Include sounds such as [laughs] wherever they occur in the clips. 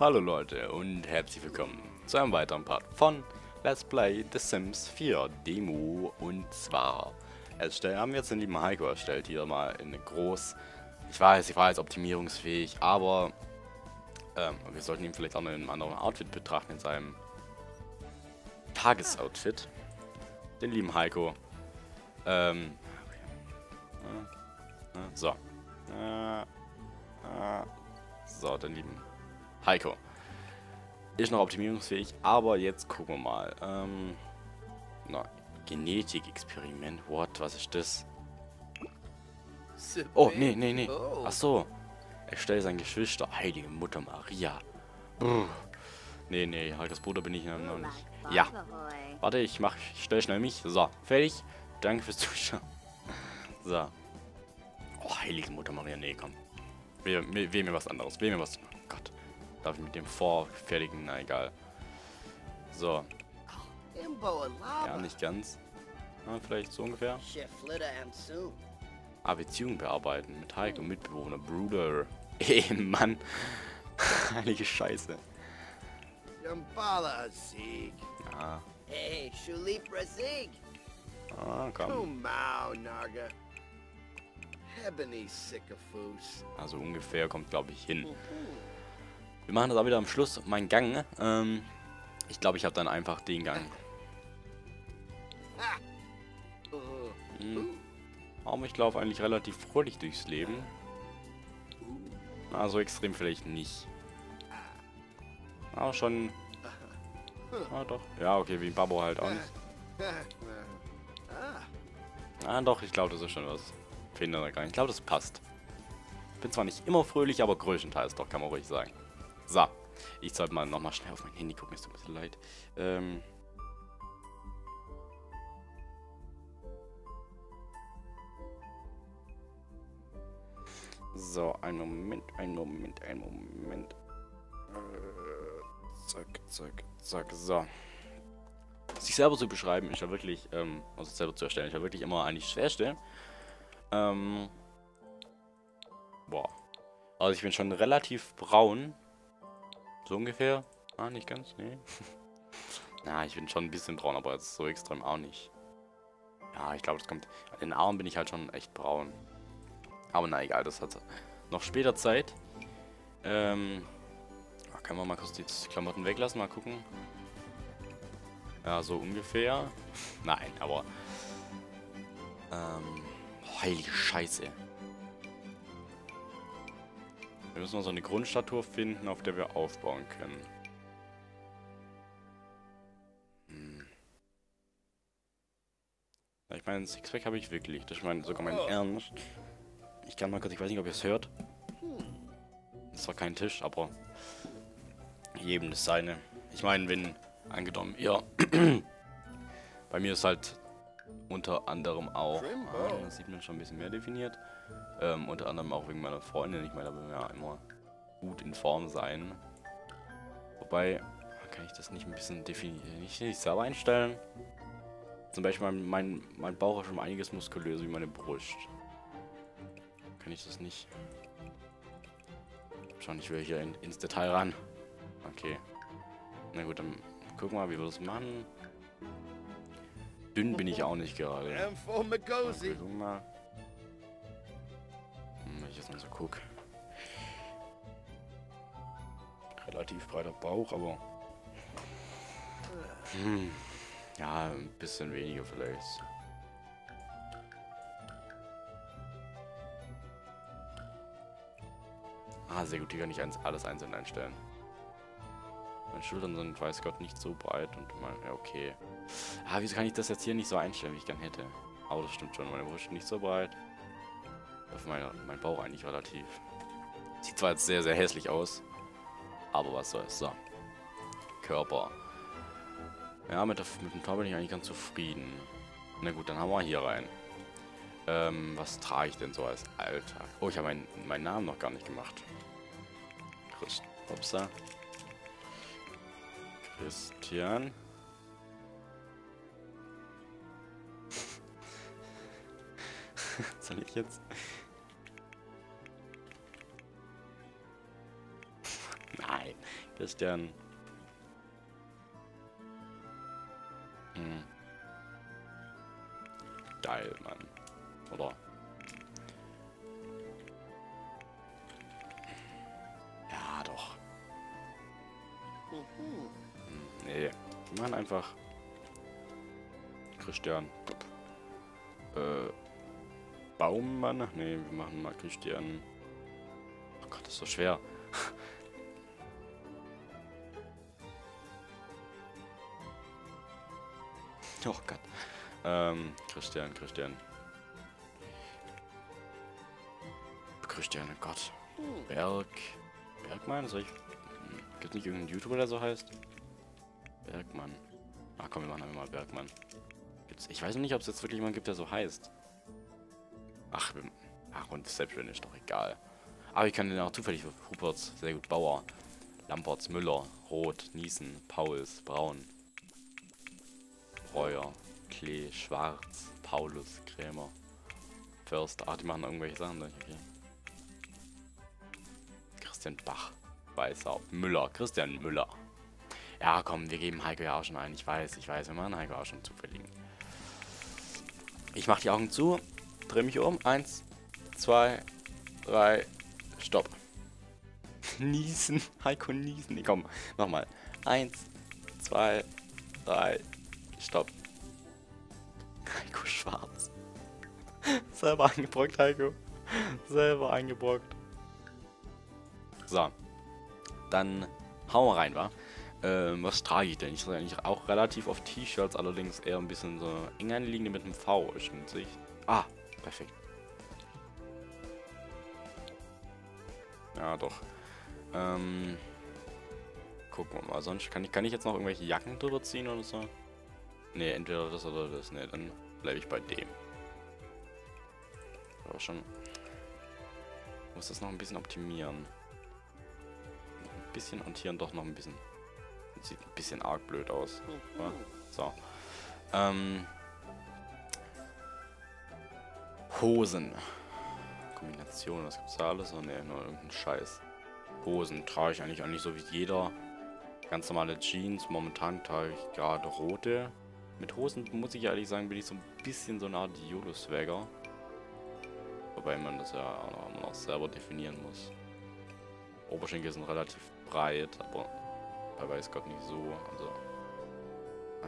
Hallo Leute und herzlich willkommen zu einem weiteren Part von Let's Play The Sims 4 Demo. Und zwar haben wir jetzt den lieben Heiko erstellt, hier mal in groß, ich weiß, ich war jetzt optimierungsfähig, aber ähm, wir sollten ihn vielleicht auch noch in einem anderen Outfit betrachten, in seinem Tagesoutfit, den lieben Heiko, ähm, so, so, den lieben Heiko. Ist noch optimierungsfähig, aber jetzt gucken wir mal. Ähm, na, Genetik-Experiment. What? Was ist das? Oh, nee, nee, nee. Ach so. Er stellt sein Geschwister. Heilige Mutter Maria. Puh. Nee, nee, Heikos Bruder bin ich noch nicht. Ja. Warte, ich mach, ich stell schnell mich. So, fertig. Danke fürs Zuschauen. So. Oh, heilige Mutter Maria. Nee, komm. Wähl, wähl mir was anderes. Wähl mir was. Oh Gott. Darf ich mit dem vorfertigen? Na egal. So. Ja, nicht ganz. Ja, vielleicht so ungefähr. Ah, Beziehung bearbeiten. Mit Heike und Mitbewohner. Bruder. [laughs] Ey, Mann. [laughs] Heilige Scheiße. Ja. Hey. Ah, komm. Also ungefähr kommt, glaube ich, hin. Wir machen das auch wieder am Schluss. Mein Gang. Ähm, ich glaube, ich habe dann einfach den Gang. Hm. Aber ich laufe eigentlich relativ fröhlich durchs Leben. Na, so extrem vielleicht nicht. Aber schon... Ah, doch. Ja, okay, wie Babo halt auch nicht. Ah, doch, ich glaube, das ist schon was. Finde gar nicht. Ich glaube, das passt. Bin zwar nicht immer fröhlich, aber größtenteils doch, kann man ruhig sagen. So. Ich sollte mal nochmal schnell auf mein Handy gucken, ist ein bisschen leid. Ähm... So, ein Moment, ein Moment, ein Moment. Äh, zack, zack, zack, so. Sich selber zu beschreiben ist ja wirklich, ähm, also selber zu erstellen, ist ja wirklich immer eigentlich schwerste. Ähm, boah. Also ich bin schon relativ braun. So ungefähr. Ah, nicht ganz, nee. [laughs] Na, ich bin schon ein bisschen braun, aber jetzt so extrem auch nicht. Ja, ich glaube, das kommt... An den Armen bin ich halt schon echt braun. Aber na egal, das hat noch später Zeit. Ähm, können wir mal kurz die Klamotten weglassen, mal gucken. Ja, so ungefähr. [laughs] Nein, aber... Ähm, heilige Scheiße. Wir müssen noch so eine Grundstatur finden, auf der wir aufbauen können. Hm. Ich meine, Sixpack habe ich wirklich. Das ist mein, sogar mein Ernst. Ich kann mal kurz, ich weiß nicht, ob ihr es hört. Das war kein Tisch, aber jedem das seine. Ich meine, wenn, angenommen, ihr... [clears throat] Bei mir ist halt unter anderem auch, ah, das sieht man schon ein bisschen mehr definiert, ähm, unter anderem auch wegen meiner Freundin. Ich meine, da will man ja immer gut in Form sein. Wobei, kann ich das nicht ein bisschen definieren, nicht, nicht selber einstellen? Zum Beispiel mein, mein, mein Bauch ist schon einiges muskulöser wie meine Brust kann ich das nicht. Schon, ich will hier in, ins Detail ran. Okay. Na gut, dann gucken wir mal, wie wir das machen. Dünn bin ich auch nicht gerade. Okay, guck mal. Ich jetzt mal so gucke. Relativ breiter Bauch, aber... Hm. Ja, ein bisschen weniger vielleicht. Ah, sehr gut, hier kann ich alles einzeln einstellen. Meine Schultern sind, weiß Gott, nicht so breit und mein, ja, okay. Ah, wieso kann ich das jetzt hier nicht so einstellen, wie ich gern hätte? Aber das stimmt schon, meine Brust nicht so breit. Meine, mein Bauch eigentlich relativ. Sieht zwar jetzt sehr, sehr hässlich aus, aber was soll's. So. Körper. Ja, mit, der, mit dem Tor bin ich eigentlich ganz zufrieden. Na gut, dann haben wir hier rein. Ähm, was trage ich denn so als Alltag? Oh, ich habe meinen, meinen Namen noch gar nicht gemacht. Christ Upsa. Christian. [laughs] Soll ich jetzt? Nein. Christian. Hm. Geil, Mann. Oder? Ja, doch. Hm, nee. Wir machen einfach Christian. Äh, Baummann? Ne, wir machen mal Christian. Oh Gott, das ist so schwer. [laughs] [laughs] oh Gott. Ähm, Christian, Christian. Christian, oh Gott. Berg. Bergmann? Soll ich. Gibt nicht irgendeinen YouTuber, der so heißt? Bergmann. Ach komm, wir machen einfach mal Bergmann. Gibt's, ich weiß nicht, ob es jetzt wirklich jemanden gibt, der so heißt. Ach, ach und selbst wenn ist doch egal. Aber ich kann den auch zufällig für Huberts, sehr gut, Bauer, Lamperts, Müller, Rot, Niesen, Pauls, Braun, Breuer, Klee, Schwarz, Paulus, Krämer, Förster. Ach, die machen irgendwelche Sachen. Okay. Christian Bach, Weißer, Müller, Christian Müller. Ja, komm, wir geben Heiko ja auch schon ein. Ich weiß, ich weiß, wir machen Heiko auch schon zufällig. Ich mache die Augen zu, drehe mich um. Eins, zwei, drei, stopp. [laughs] niesen, Heiko niesen. Nee, komm, nochmal. Eins, zwei, drei, stopp. Heiko schwarz. [laughs] Selber eingebrockt, Heiko. Selber eingebrockt. So. Dann hauen wir rein, wa? Ähm, was trage ich denn? Ich trage eigentlich auch relativ oft T-Shirts, allerdings eher ein bisschen so eng anliegende mit einem V. Stimmt sich. Ah, perfekt. Ja, doch. Ähm, gucken wir mal. Sonst kann ich, kann ich jetzt noch irgendwelche Jacken drüber ziehen oder so? Ne, entweder das oder das. Ne, dann bleibe ich bei dem. Aber schon... Muss das noch ein bisschen optimieren. Ein bisschen und hier doch noch ein bisschen Sieht ein bisschen arg blöd aus. Ja? So. Ähm. Hosen. Kombination, was gibt's da alles? Oh ne, nur irgendein Scheiß. Hosen trage ich eigentlich auch nicht so wie jeder. Ganz normale Jeans. Momentan trage ich gerade rote. Mit Hosen, muss ich ehrlich sagen, bin ich so ein bisschen so eine Art YOLO-Swagger. Wobei man das ja auch noch selber definieren muss. Oberschenkel sind relativ breit, aber bei weiß Gott nicht so. Also,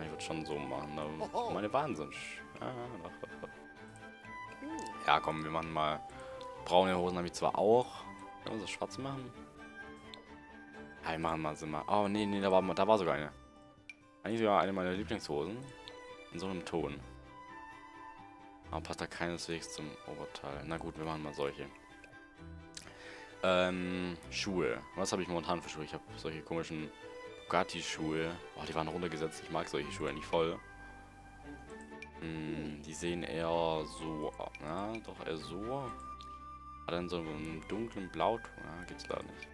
ich würde schon so machen. Ne? Meine Wahnsinn. Ja, komm, wir machen mal braune Hosen habe ich zwar auch. Können wir das schwarz machen? Ja, wir machen mal so mal. Oh, nee, nee, da war, da war sogar eine. Eigentlich sogar eine meiner Lieblingshosen. In so einem Ton. Aber passt da keineswegs zum Oberteil. Na gut, wir machen mal solche. Ähm, Schuhe. Was habe ich momentan für Schuhe? Ich habe solche komischen Bugatti-Schuhe. Oh, die waren runtergesetzt. Ich mag solche Schuhe nicht voll. Hm, die sehen eher so... Ja, doch eher so. Hat dann so einen dunklen Blauton. Ja, gibt's leider nicht.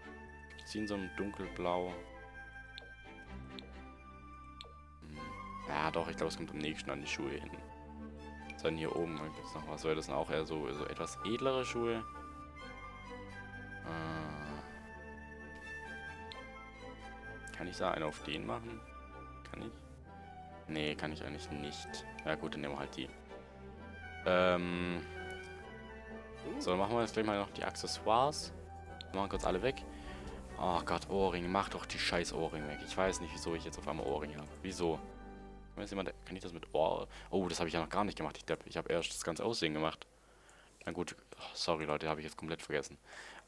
Die ziehen so ein dunkelblau. Ja, doch, ich glaube, es kommt am nächsten an die Schuhe hin. Dann hier oben gibt es noch was. Soll das sind auch eher so, so etwas edlere Schuhe? Kann ich da eine auf den machen? Kann ich? Nee, kann ich eigentlich nicht. Ja gut, dann nehmen wir halt die. Ähm. So, dann machen wir jetzt gleich mal noch die Accessoires. Wir machen kurz alle weg. Oh Gott, Ohrringe. Mach doch die scheiß Ohrringe weg. Ich weiß nicht, wieso ich jetzt auf einmal Ohrringe habe. Wieso? Kann, jemand, kann ich das mit Ohr... Oh, das habe ich ja noch gar nicht gemacht. Ich, ich habe erst das ganze Aussehen gemacht. Na gut. Oh, sorry, Leute. Habe ich jetzt komplett vergessen.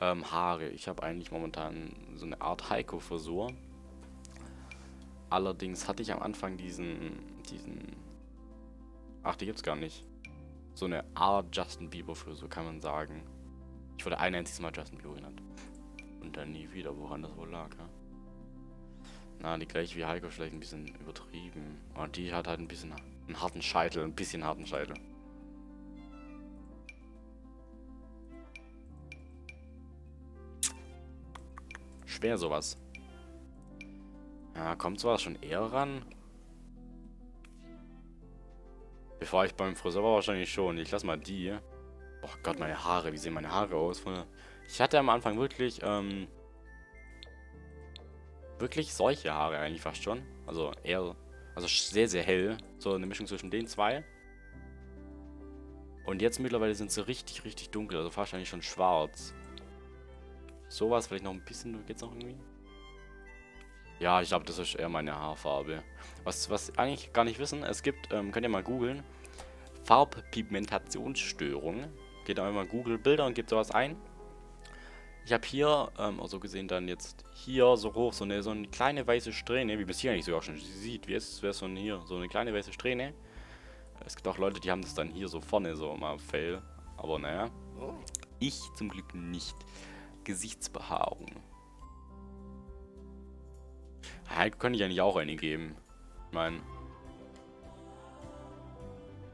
Ähm, Haare. Ich habe eigentlich momentan so eine Art Heiko-Frisur. Allerdings hatte ich am Anfang diesen, diesen, ach, die gibt's gar nicht. So eine Art Justin Bieber für, so kann man sagen. Ich wurde ein einziges Mal Justin Bieber genannt. Und dann nie wieder, woran das wohl lag, ja? Na, die gleiche wie Heiko, vielleicht ein bisschen übertrieben. Und die hat halt ein bisschen einen harten Scheitel, ein bisschen harten Scheitel. Schwer sowas. Ja, kommt sowas schon eher ran? Bevor ich beim Friseur war, wahrscheinlich schon. Ich lass mal die. Oh Gott, meine Haare. Wie sehen meine Haare aus? Ich hatte am Anfang wirklich, ähm... wirklich solche Haare eigentlich fast schon. Also eher, also sehr, sehr hell. So eine Mischung zwischen den zwei. Und jetzt mittlerweile sind sie richtig, richtig dunkel. Also fast eigentlich schon schwarz. Sowas, vielleicht noch ein bisschen, geht's noch irgendwie? Ja, ich glaube, das ist eher meine Haarfarbe. Was, was eigentlich gar nicht wissen, es gibt, ähm, könnt ihr mal googeln, Farbpigmentationsstörung. Geht einfach mal Google Bilder und gebt sowas ein. Ich habe hier, ähm, also gesehen dann jetzt hier so hoch, so eine, so eine kleine weiße Strähne, wie man es hier eigentlich sogar schon sieht. Wie es, wäre so ein hier, so eine kleine weiße Strähne. Es gibt auch Leute, die haben das dann hier so vorne so mal Fell. Aber naja. Ich zum Glück nicht. Gesichtsbehaarung. Heiko könnte ich eigentlich auch eine geben. Ich meine.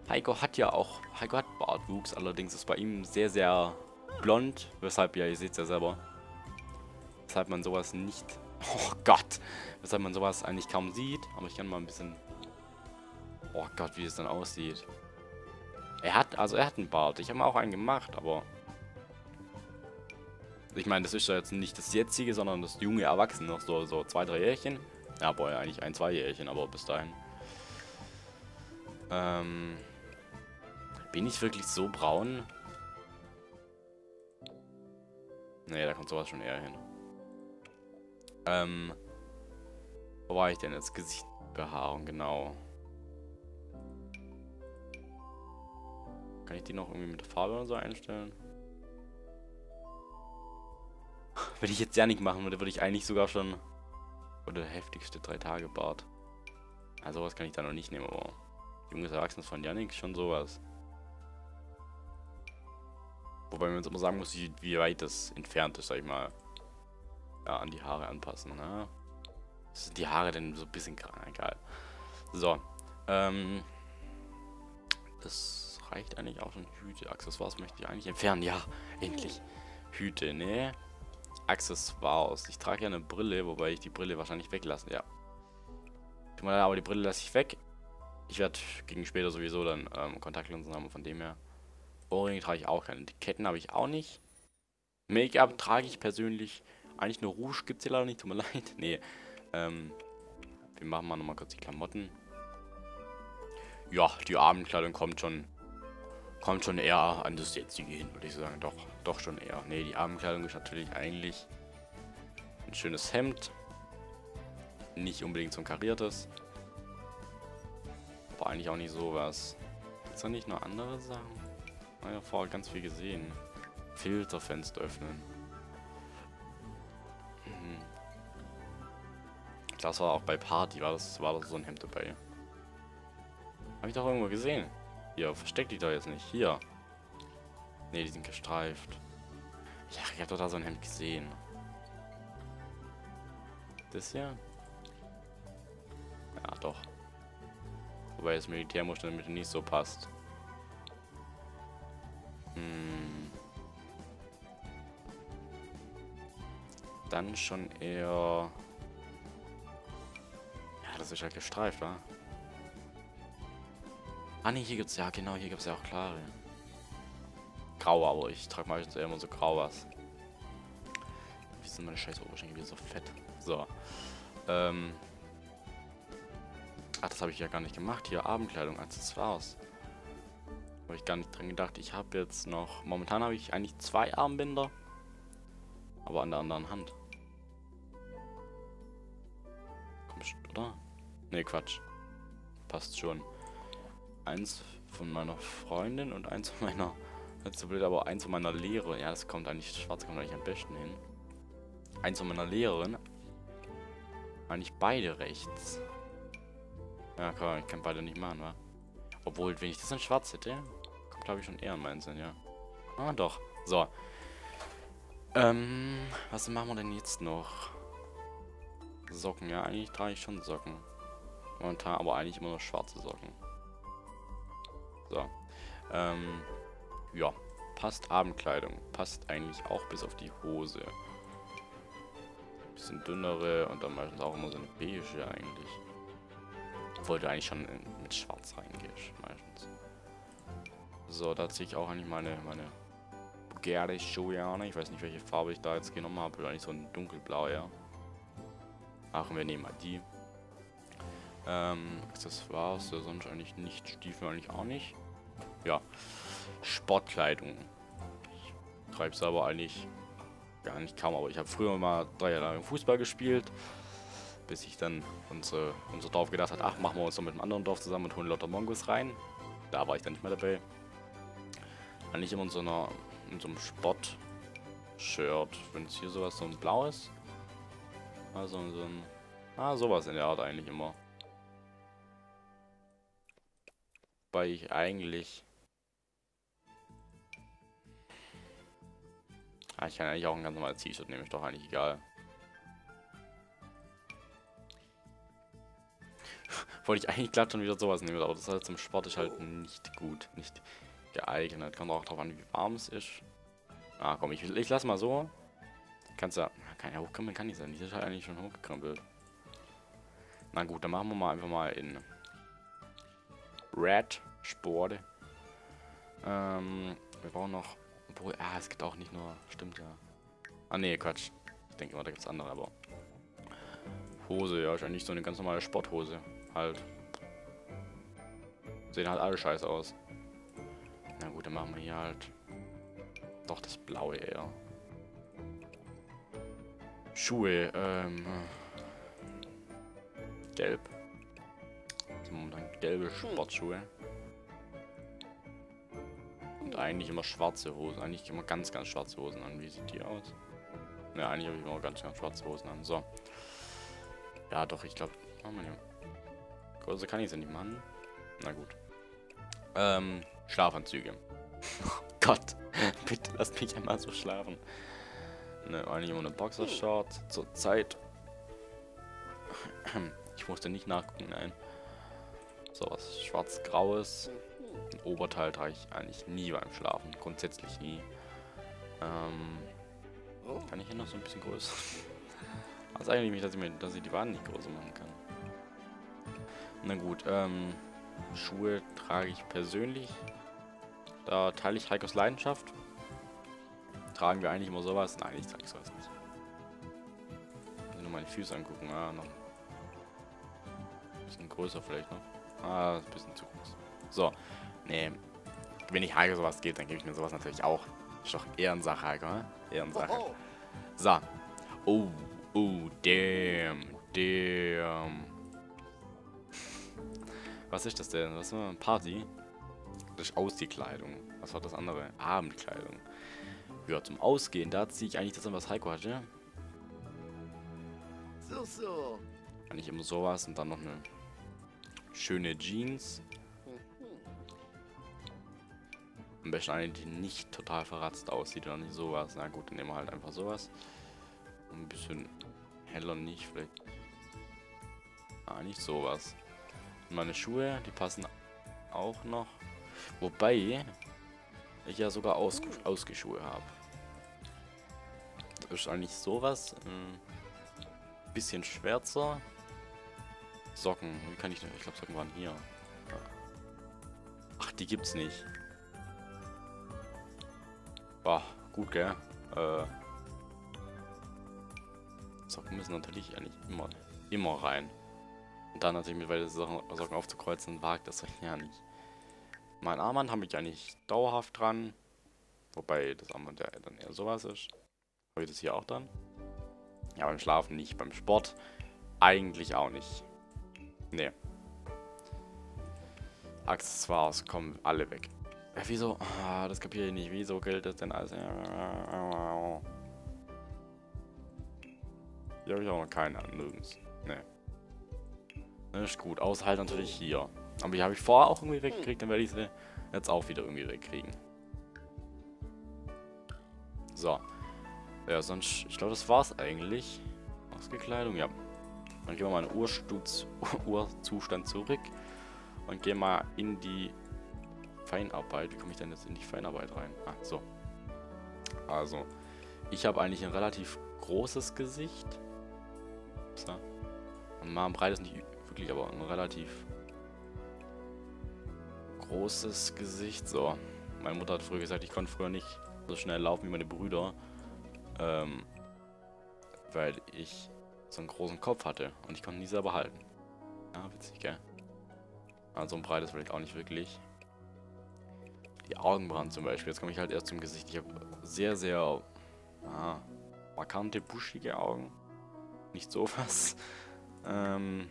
Heiko hat ja auch. Heiko hat Bartwuchs, allerdings ist bei ihm sehr, sehr blond. Weshalb, ja, ihr seht es ja selber. Weshalb man sowas nicht. [laughs] Oh Gott! Weshalb man sowas eigentlich kaum sieht. Aber ich kann mal ein bisschen. Oh Gott, wie es dann aussieht. Er hat, also er hat einen Bart. Ich habe auch einen gemacht, aber ich meine, das ist ja jetzt nicht das jetzige, sondern das junge Erwachsene, noch so, so zwei, drei Jährchen. Ja, boah, eigentlich ein, zwei Jährchen, aber bis dahin. Ähm, bin ich wirklich so braun? Nee, da kommt sowas schon eher hin. Ähm, wo war ich denn jetzt? Gesichtsbehaarung, genau. Kann ich die noch irgendwie mit Farbe oder so einstellen? [laughs] Wenn ich jetzt ja nicht machen würde, würde ich eigentlich sogar schon... Oder heftigste 3-Tage-Bart. Also sowas kann ich da noch nicht nehmen, aber... Junges Erwachsenes von Yannick schon sowas. Wobei man jetzt immer sagen muss, wie, weit das entfernt ist, sag ich mal. Ja, an die Haare anpassen, ne? Sind die Haare denn so ein bisschen egal. So. Ähm. Das reicht eigentlich auch schon. Hüte, Accessoires möchte ich eigentlich entfernen. Ja, endlich. Hüte, ne? Accessoires. Ich trage ja eine Brille, wobei ich die Brille wahrscheinlich weglasse. Ja. Aber die Brille lasse ich weg. Ich werde gegen später sowieso dann ähm, Kontaktlinsen haben, von dem her. Ohrringe trage ich auch keine. Die Ketten habe ich auch nicht. Make-up trage ich persönlich. Eigentlich nur Rouge gibt es hier leider nicht, tut mir [laughs] leid. Nee. Ähm, wir machen mal nochmal kurz die Klamotten. Ja, die Abendkleidung kommt schon kommt schon eher an das jetzige hin, würde ich sagen. Doch, doch schon eher. Ne, die Abendkleidung ist natürlich eigentlich ein schönes Hemd. Nicht unbedingt so ein kariertes. Aber eigentlich auch nicht sowas. Gibt es da nicht noch andere Sachen? Ah ja, vorher ganz viel gesehen. Filterfenster öffnen. Mhm. Das war auch bei Party, war das, war das so ein Hemd dabei. Habe ich doch irgendwo gesehen. Hier, versteck die doch jetzt nicht. Hier. Ne, die sind gestreift. Ja, ich habe doch da so ein Hemd gesehen. Das hier? Ja, doch. Wobei das Militärmuster damit nicht so passt. Hm. Dann schon eher... Ja, das ist halt gestreift, wa? Ah ne, hier gibt's ja, genau, hier gibt's ja auch klare. Grau, aber ich trage meistens immer so grau was. Wie sind meine scheiß Oberschenkel wieder so fett? So. Ähm. Ach, das habe ich ja gar nicht gemacht. Hier, Abendkleidung, Accessoires. Habe ich gar nicht dran gedacht. Ich habe jetzt noch... Momentan habe ich eigentlich zwei Armbinder. Aber an der anderen Hand. Kommst oder? Ne, Quatsch. Passt schon eins von meiner Freundin und eins von meiner, jetzt so blöd, aber eins von meiner Lehrerin. Ja, das kommt eigentlich, schwarz kommt eigentlich am besten hin. Eins von meiner Lehrerin. Eigentlich beide rechts. Ja, komm, ich kann beide nicht machen, wa? Obwohl, wenn ich das in schwarz hätte, kommt glaube ich schon eher meins hin, ja. Ah, doch. So. Ähm, was machen wir denn jetzt noch? Socken, ja, eigentlich trage ich schon Socken. Momentan aber eigentlich immer nur schwarze Socken. So. Ähm, ja. Passt Abendkleidung. Passt eigentlich auch bis auf die Hose. Bisschen dünnere und dann meistens auch immer so eine beige eigentlich. Wollte eigentlich schon mit schwarz reingehen, meistens. So, da ziehe ich auch eigentlich meine, meine Bulgari Schuhe Ich weiß nicht, welche Farbe ich da jetzt genommen habe. Oder eigentlich so ein dunkelblau, ja. Ach, wir nehmen mal die. Ähm, das war's. Sonst eigentlich nicht. Stiefel eigentlich auch nicht. Ja. Sportkleidung. Ich treib's aber eigentlich gar nicht kaum. Aber ich habe früher mal drei Jahre lang Fußball gespielt. Bis ich dann unsere, unser Dorf gedacht hat, ach, machen wir uns doch mit einem anderen Dorf zusammen und holen lauter Mongos rein. Da war ich dann nicht mehr dabei. Eigentlich immer in so einer, in so einem Sport-Shirt. Wenn es hier sowas so ein blaues. Also so ein, ah, sowas in der Art eigentlich immer. Weil ich eigentlich Ah, ich kann eigentlich auch ein ganz normales T-Shirt nehmen, ist doch eigentlich egal. Wollte ich eigentlich glatt schon wieder sowas nehmen, aber das halt zum Sport ist halt nicht gut, nicht geeignet. Kommt auch drauf an, wie warm es ist. Ah, komm, ich, ich lass mal so. Kannst ja, kann ja hochkrempeln, kann nicht sein. Die ist halt eigentlich schon hochgekrempelt. Na gut, dann machen wir mal einfach mal in Red Sport. Ähm, wir brauchen noch obwohl, ah, es gibt auch nicht nur. Stimmt ja. Ah, nee, Quatsch. Ich denke immer, da gibt es andere, aber. Hose, ja, ist eigentlich so eine ganz normale Sporthose. Halt. Sehen halt alle scheiße aus. Na gut, dann machen wir hier halt. Doch das blaue eher. Schuhe, ähm. Gelb. Das sind momentan gelbe Sportschuhe eigentlich immer schwarze Hosen. Eigentlich immer ganz, ganz schwarze Hosen an. Wie sieht die aus? Ja, eigentlich habe ich immer ganz, ganz schwarze Hosen an. So. Ja, doch, ich glaube... Oh, meine. Größer kann ich sie nicht machen. Na gut. Ähm, Schlafanzüge. [laughs] oh Gott. [laughs] Bitte lasst mich einmal so schlafen. Ne, eigentlich eine Boxershort. Zur Zeit. Ich musste nicht nachgucken, nein. So was schwarz-graues. Ein Oberteil trage ich eigentlich nie beim Schlafen. Grundsätzlich nie. Ähm, kann ich hier noch so ein bisschen größer? [laughs] Also eigentlich dass ich, mir, dass ich die Bahn nicht größer machen kann. Na gut, ähm, Schuhe trage ich persönlich. Da teile ich Heikos Leidenschaft. Tragen wir eigentlich immer sowas? Nein, ich trage sowas nicht. Ich nur meine Füße angucken. Ah, noch. Bisschen größer vielleicht noch. Ah, ein bisschen zu groß. So, Nee. Wenn ich Heike sowas geht, dann gebe ich mir sowas natürlich auch. Ist doch Ehrensache, Heike, ne? Ehrensache. Oh, oh. So. Oh, oh, damn, damn. Was ist das denn? Was ist eine Party? Das ist Ausgehkleidung. Was war das andere? Abendkleidung. Ja, zum Ausgehen, da ziehe ich eigentlich das an, was Heiko hatte. So, so. Eigentlich immer sowas und dann noch eine schöne Jeans. Am besten eine, die nicht total verratzt aussieht oder nicht sowas. Na gut, dann nehmen wir halt einfach sowas. Ein bisschen heller nicht, vielleicht. Ah, nicht sowas. Meine Schuhe, die passen auch noch. Wobei ich ja sogar Aus Ausgeschuhe habe. Das ist eigentlich sowas. Ein ähm, bisschen schwärzer. Socken. Wie kann ich denn? Ich glaube, Socken waren hier. Ach, die gibt's nicht. Boah, gut, gell? Äh, Socken müssen natürlich eigentlich immer, immer rein. Und dann natürlich mit weiteren Socken, aufzukreuzen, wagt das ja nicht. Mein Armband habe ich eigentlich dauerhaft dran. Wobei das Armband ja dann eher sowas ist. Habe ich das hier auch dann? Ja, beim Schlafen nicht. Beim Sport eigentlich auch nicht. Nee. Accessoires kommen alle weg. Ja, wieso? Ah, das kapiere ich nicht. Wieso gilt das denn alles? Hier habe ich auch noch keine nirgends. Nee. Das ist gut. Außer halt natürlich hier. Aber die habe ich vorher auch irgendwie weggekriegt, dann werde ich sie jetzt auch wieder irgendwie wegkriegen. So. Ja, sonst, ich glaube, das war's eigentlich. Ausgekleidung, ja. Dann gehen wir mal in den [laughs] Urzustand zurück und gehen mal in die Feinarbeit. Wie komme ich denn jetzt in die Feinarbeit rein? Ah, so. Also, ich habe eigentlich ein relativ großes Gesicht. So. Und mal breit ist nicht wirklich, aber ein relativ großes Gesicht. So. Meine Mutter hat früher gesagt, ich konnte früher nicht so schnell laufen wie meine Brüder. Ähm, weil ich so einen großen Kopf hatte. Und ich konnte nie selber halten. Ja, witzig, gell? Also ein breites vielleicht auch nicht wirklich. Die Augenbrauen zum Beispiel. Jetzt komme ich halt erst zum Gesicht. Ich habe sehr, sehr ah, markante, buschige Augen. Nicht sowas. Ähm,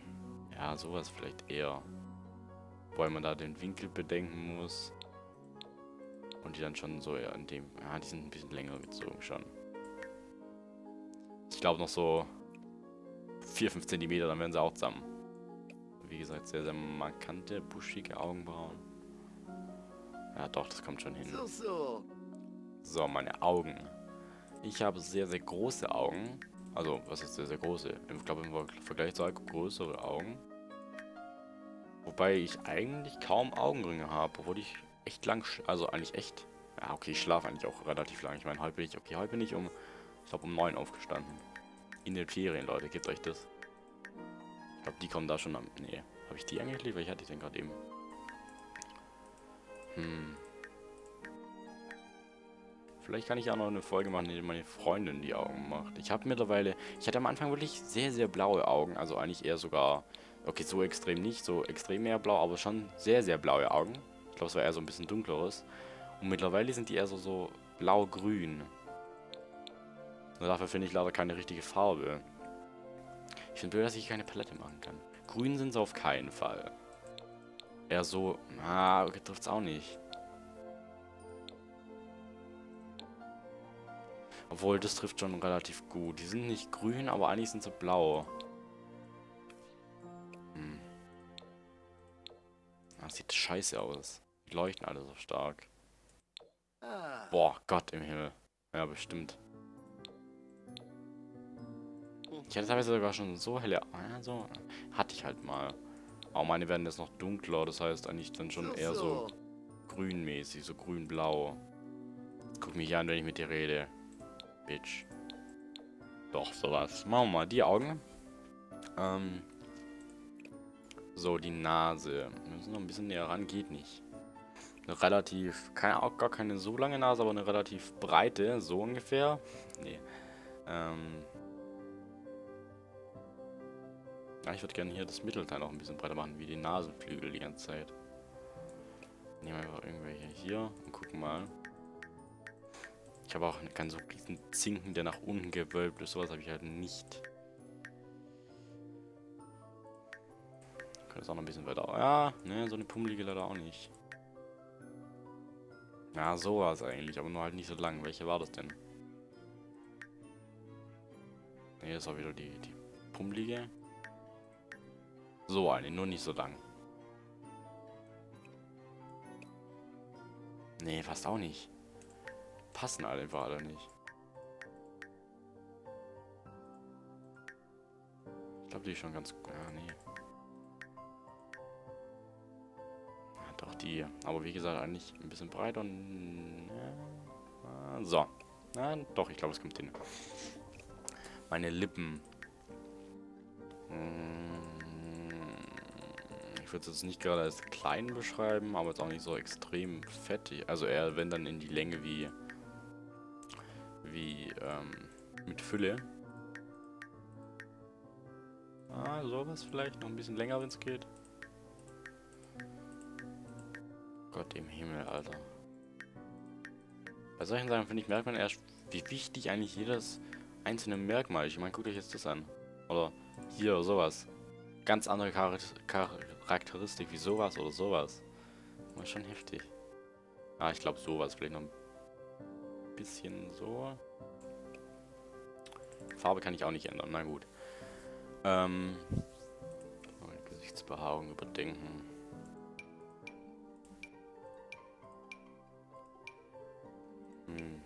ja, sowas vielleicht eher. Wobei man da den Winkel bedenken muss. Und die dann schon so ja, in dem... Ja, die sind ein bisschen länger gezogen schon. Ich glaube noch so 4, 5 cm, dann werden sie auch zusammen. Wie gesagt, sehr, sehr markante, buschige Augenbrauen. Ja, doch, das kommt schon hin. So, meine Augen. Ich habe sehr, sehr große Augen. Also, was ist sehr, sehr große? Ich glaube, im Vergleich zu Alko größere Augen. Wobei ich eigentlich kaum Augenringe habe, obwohl ich echt lang, also eigentlich echt. Ja, okay, ich schlafe eigentlich auch relativ lang. Ich meine, heute bin ich, okay, heute bin ich um, ich glaube um 9 aufgestanden. In den Ferien, Leute, gebt euch das. Ich glaube, die kommen da schon am, nee. Habe ich die eigentlich? Welche hatte ich denn gerade eben? Hm. Vielleicht kann ich auch noch eine Folge machen, in der meine Freundin die Augen macht. Ich habe mittlerweile... Ich hatte am Anfang wirklich sehr, sehr blaue Augen. Also eigentlich eher sogar... Okay, so extrem nicht, so extrem mehr blau, aber schon sehr, sehr blaue Augen. Ich glaube, es war eher so ein bisschen dunkleres. Und mittlerweile sind die eher so, so blau-grün. Dafür finde ich leider keine richtige Farbe. Ich finde blöd, dass ich keine Palette machen kann. Grün sind sie auf keinen Fall. Eher so... Ah, okay, trifft es auch nicht. Obwohl, das trifft schon relativ gut. Die sind nicht grün, aber eigentlich sind sie blau. Hm. Das sieht scheiße aus. Die leuchten alle so stark. Ah. Boah, Gott im Himmel. Ja, bestimmt. Ich hatte teilweise sogar schon so helle... Also, hatte ich halt mal. Aber meine werden jetzt noch dunkler. Das heißt eigentlich dann schon eher so grünmäßig. So grün-blau. Guck mich an, wenn ich mit dir rede. Bitch. Doch, sowas. Machen wir mal die Augen. Ähm. So, die Nase. Wir müssen noch ein bisschen näher ran, geht nicht. Eine relativ, keine, auch gar keine so lange Nase, aber eine relativ breite, so ungefähr. Nee. Ähm. Ja, ich würde gerne hier das Mittelteil noch ein bisschen breiter machen, wie die Nasenflügel die ganze Zeit. Nehmen wir einfach irgendwelche hier und gucken mal. Habe auch keinen so riesen Zinken, der nach unten gewölbt ist. Sowas habe ich halt nicht. Könnte es auch noch ein bisschen weiter. Ja, ne, so eine pummelige leider auch nicht. Ja, sowas eigentlich, aber nur halt nicht so lang. Welche war das denn? Ne, das war wieder die, die pummelige. So eine, nur nicht so lang. Nee, fast auch nicht passen alle einfach alle nicht. Ich glaube, die ist schon ganz... Ja, nee. Ja, doch, die. Aber wie gesagt, eigentlich ein bisschen breiter und... Ja, so. Na, doch, ich glaube, es kommt hin. Meine Lippen. Hm, ich würde es jetzt nicht gerade als klein beschreiben, aber jetzt auch nicht so extrem fettig. Also eher, wenn dann in die Länge wie ähm, mit Fülle. Ah, sowas vielleicht. Noch ein bisschen länger, wenn es geht. Gott im Himmel, Alter. Bei solchen Sachen, finde ich, merkt man erst, wie wichtig eigentlich jedes einzelne Merkmal ist. Ich meine, guckt euch jetzt das an. Oder hier oder sowas. Ganz andere Char Char Charakteristik wie sowas oder sowas. Ist schon heftig. Ah, ich glaube sowas. Vielleicht noch ein bisschen so. Farbe kann ich auch nicht ändern, na gut. Ähm, Gesichtsbehaarung überdenken. Hm.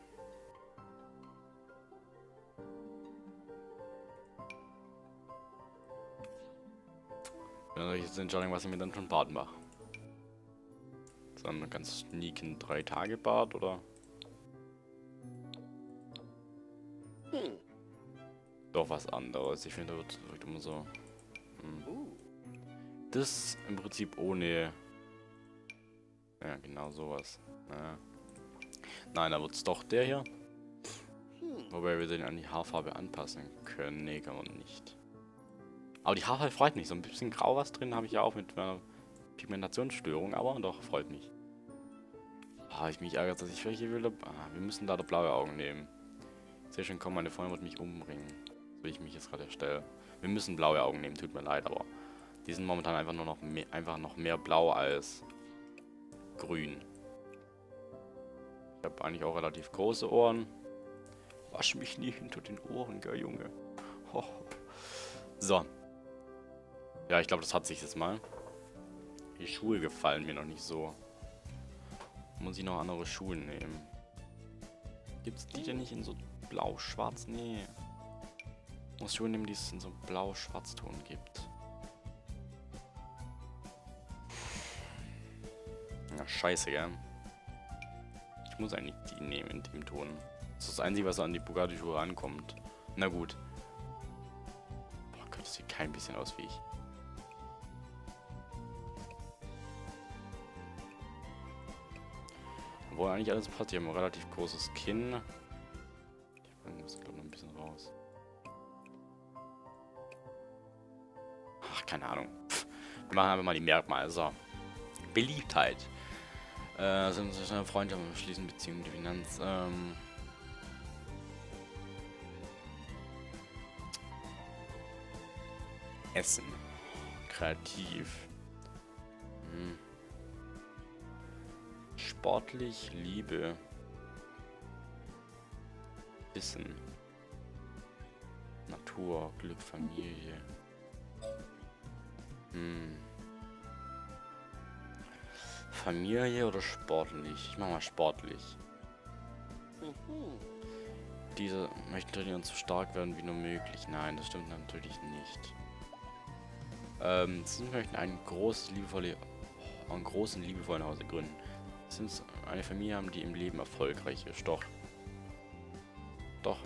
Dann soll ich jetzt entscheiden, was ich mir dann schon Bart mache. Ein ganz sneaken 3-Tage-Bart, oder? Doch was anderes. Ich finde, das wirkt immer so. Hm. Das im Prinzip ohne. Ja, genau sowas. Ja. Nein, da wird es doch der hier. Wobei wir den an die Haarfarbe anpassen können. Nee, kann man nicht. Aber die Haarfarbe freut mich. So ein bisschen grau was drin habe ich ja auch mit einer Pigmentationsstörung, aber doch, freut mich. Ah, ich mich ärgert, dass ich welche will. Ah, wir müssen da blaue Augen nehmen. Sehr schön, komm, meine Freundin wird mich umbringen. So wie ich mich jetzt gerade erstelle. Wir müssen blaue Augen nehmen, tut mir leid, aber die sind momentan einfach nur noch mehr, einfach noch mehr blau als grün. Ich habe eigentlich auch relativ große Ohren. Wasch mich nie hinter den Ohren, gell, Junge. Oh. So. Ja, ich glaube, das hat sich jetzt mal. Die Schuhe gefallen mir noch nicht so. Muss ich noch andere Schuhe nehmen? Gibt es die denn nicht in so blau-schwarz? Nee. Muss Schuhe nehmen, die es in so blau-schwarz-Ton gibt. Ja, scheiße, gell? Ich muss eigentlich die nehmen in dem Ton. Das ist das Einzige, was an die Bugatti-Schuhe rankommt. Na gut. Boah Gott, das sieht kein bisschen aus wie ich. Obwohl eigentlich alles passt. Die haben ein relativ großes Kinn. Wir machen einfach mal die Merkmale. So. Beliebtheit. Äh, sind seine Freunde schließen Beziehungen die Finanz. Ähm, Essen. Kreativ. Hm. Sportlich, Liebe. Wissen. Natur, Glück, Familie. Hm. Familie oder sportlich? Ich mach mal sportlich. Diese möchten trainieren so stark werden wie nur möglich. Nein, das stimmt natürlich nicht. Ähm, sie möchten einen großen, liebevolle, einen großen, liebevollen Hause gründen. Sie eine Familie haben, die im Leben erfolgreich ist. Doch. Doch.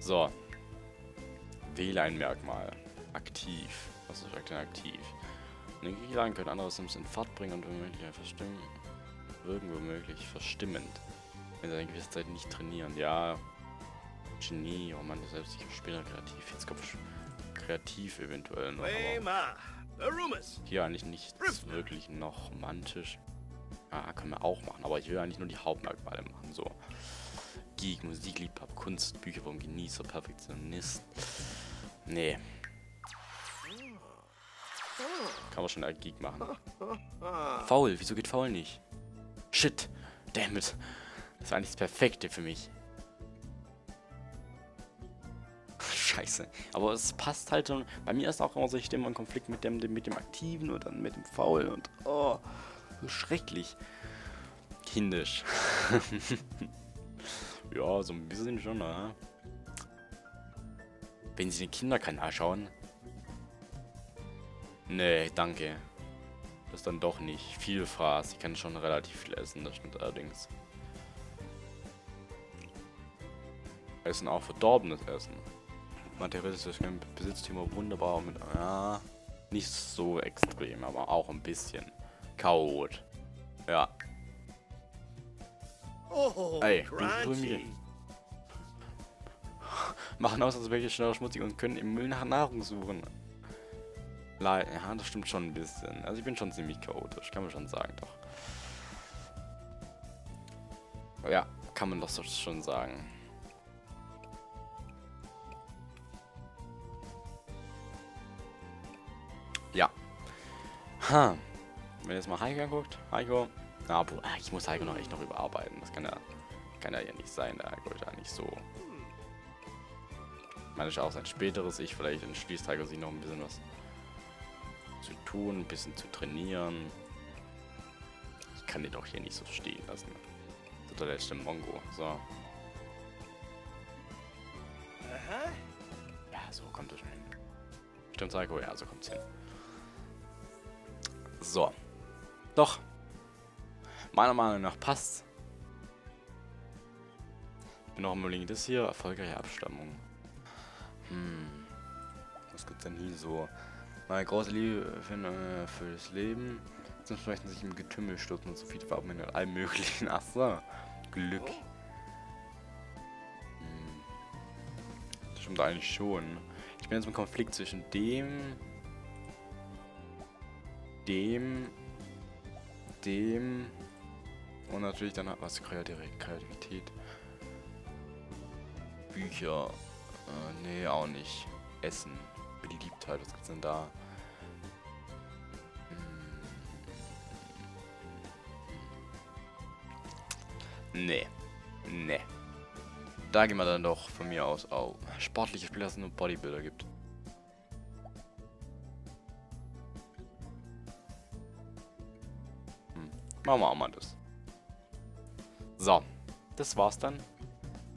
So. Wähle ein Merkmal. Aktiv. Was ist denn aktiv? Den Gegenlagen können andere Sims in Fahrt bringen und womöglich verstimmen. Wirken womöglich verstimmend. Wenn sie eine gewisse Zeit nicht trainieren. Ja. Genie, oh man, selbst sicher Spieler kreativ. Jetzt kommt kreativ eventuell noch. hier eigentlich nichts wirklich noch romantisch. Ja, können wir auch machen, aber ich will eigentlich nur die Hauptmerkmale machen. So. Geek, Musikliebhaber, Kunst, Bücher vom Genießer, Perfektionist. Nee. Kann man schon ein Geek machen. Faul, wieso geht faul nicht? Shit, damn it. Das war eigentlich das Perfekte für mich. Scheiße. Aber es passt halt schon. Bei mir ist auch immer so, ich immer in Konflikt mit dem, mit dem Aktiven und dann mit dem Faulen und oh, so schrecklich. Kindisch. [laughs] ja, so ein bisschen schon, ne? Wenn Sie den Kinderkanal schauen. Nee, danke. Das ist dann doch nicht. Viel Fraß. Ich kann schon relativ viel essen, das stimmt allerdings. Essen auch verdorbenes Essen materialistisches Besitztümer wunderbar mit, ja, nicht so extrem, aber auch ein bisschen. Chaot. Ja. Oh, Ey, crunchy. [laughs] Machen aus, als welche schneller schmutzig und können im Müll nach Nahrung suchen. Le ja, das stimmt schon ein bisschen. Also ich bin schon ziemlich chaotisch, kann man schon sagen, doch. Ja, kann man doch schon sagen. Ja. Ha. Wenn jetzt mal Heiko anguckt. Heiko. Na, boah, ich muss Heiko noch echt noch überarbeiten. Das kann ja, kann ja nicht sein. Der Heiko ist ja nicht so. Ich meine, ist auch sein späteres Ich. Vielleicht entschließt Heiko sich noch ein bisschen was zu tun, ein bisschen zu trainieren. Ich kann den doch hier nicht so stehen lassen. Das ist der letzte Mongo. So. Ja, so kommt es hin. Stimmt, Heiko? Ja, so kommt es hin. So. Doch. Meiner Meinung nach passt. Bin noch unbedingt das hier. Erfolgreiche Abstammung. Hm. Was gibt's denn hier so? Meine große Liebe für, äh, das Leben. Sonst möchten sich im Getümmel stürzen und so viele Farben in allem möglichen. Ach so. Glück. Hm. Das stimmt eigentlich schon. Ich bin jetzt im Konflikt zwischen dem, dem, dem und natürlich dann was Kreativität. Bücher. Äh, nee, auch nicht. Essen. Beliebtheit, was gibt's denn da? Hm. Nee. Nee. Da gehen wir dann doch von mir aus auf sportliche Spieler, dass es nur Bodybuilder gibt. Hm. Machen wir auch mal das. So. Das war's dann.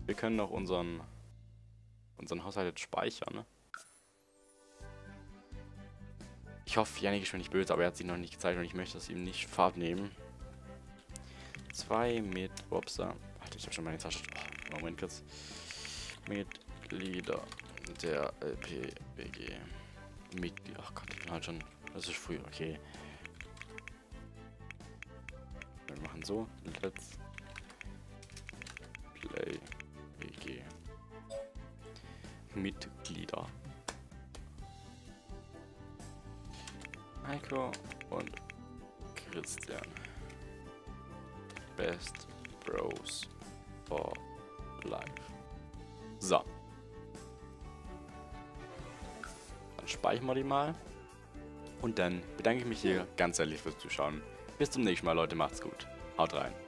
Wir können noch unseren unseren Haushalt jetzt speichern, ne? Ich hoffe, Janik ist schon nicht böse, aber er hat sich noch nicht gezeigt und ich möchte das ihm nicht abnehmen. Zwei mit... Upsa. Warte, ich habe schon meine Tasche... Oh, Moment kurz. Mitglieder der LPWG. Mitglieder... Ach Gott, ich bin halt schon... Das ist früh, okay. Wir machen so. Let's play WG. Mitglieder. Heiko und Christian. Best Bros for Life. So. Dann speichern wir die mal. Und dann bedanke ich mich hier ganz ehrlich fürs Zuschauen. Bis zum nächsten Mal, Leute. Macht's gut. Haut rein.